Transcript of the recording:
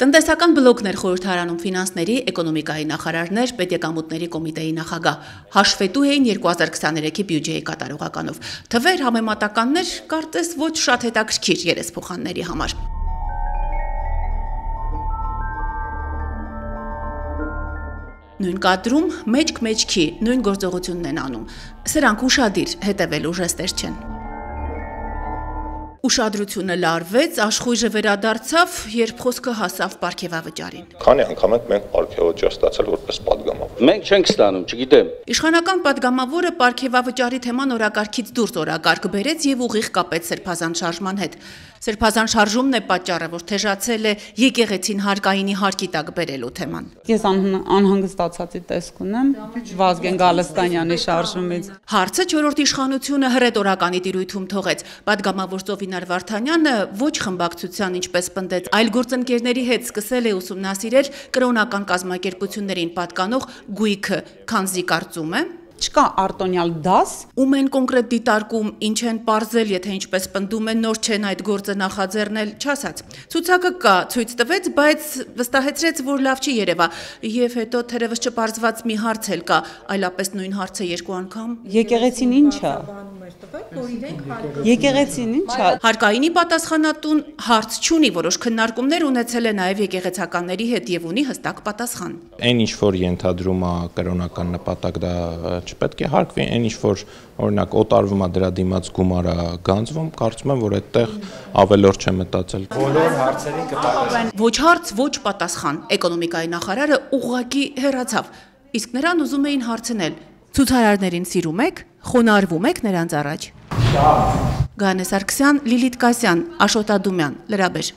Տնտեսական բլոկներ խորհրդարանում ֆինանսների, էկոնոմիկայի նախարարներ, պետեկամուտների կոմիտեի նախագահ. Հաշվետու էին 2023-ի բյուջեի կատարողականով։ Թվեր համեմատականներ կարծես ոչ շատ հետաքրքիր երեսփոխանների համար։ Նույն կադրում մեջք-մեջքի նույն գործողությունն են անում։ Սրանք ուշադիր հետևելու ժեստեր չեն։ Ուշադրությունը լարվեց, աշխույժը վերադարձավ, երբ խոսքը հասավ Պարքևավճարին։ Քանի անգամ ենք մենք Պարքևավճար ստացել որպես падգամավոր։ Մենք չենք ստանում, չգիտեմ։ Իշխանական падգամավորը Պարքևավճարի թեման օրակարգից դուրս օրակարգ բերեց եւ ուղիղ կապեց Սերբազան շարժման հետ։ Սրբազան շարժումն է պատճառը, որ թեժացել է եկեղեցին հարկայինի հարկի տակ բերելու թեման։ Ես անհանգստացածի տեսք ունեմ Վազգեն Գալստանյանի շարժումից։ Հարցը 4-րդ իշխանությունը հրետորականի տիրույթում թողեց։ Պատգամավոր Ծովինար Վարդանյանը ոչ խմբակցության ինչպես պնդեց, այլ գործընկերների հետ սկսել է ուսումնասիրել կրոնական կազմակերպություններին պատկանող գույքը, քանզի կարծում է, չկա արտոնյալ դաս։ Ում են կոնկրետ դիտարկում, ինչ են parzել, եթե ինչպես պնդում են նոր չեն այդ գործը նախաձեռնել, չասած։ Ցուցակը կա, ցույց տվեց, բայց վստահեցրեց, որ լավ չի երևա, եւ հետո թերևս չպարզված մի հարց էլ կա, այլապես նույն հարցը երկու անգամ։ Եկեղեցին ի՞նչ է։ Եկեղեցին ի՞նչ է։ Հարկայինի պատասխանատուն հարց չունի, որոշ քննարկումներ ունեցել է նաև եկեղեցականների հետ եւ ունի հստակ պատասխան։ Այն ինչ որ ենթադրում է կրոնական նպատակ դա չպետք է հարկվի, այն ինչ որ օրինակ օտարվում է դրա դիմաց գումարը գանձվում, կարծում եմ որ այդտեղ ավելորդ չէ մտածել։ Բոլոր հարցերին կպատասխան։ Ոչ հարց, ոչ պատասխան։ Էկոնոմիկայի նախարարը ուղղակի հեռացավ։ Իսկ նրան ուզում էին հարցնել. Ցուցարարներին սիրում եք, խոնարհվում եք նրանց առաջ։ Գանե Սարգսյան, Լիլիթ Կասյան, Աշոտ Ադումյան, Լրաբեր։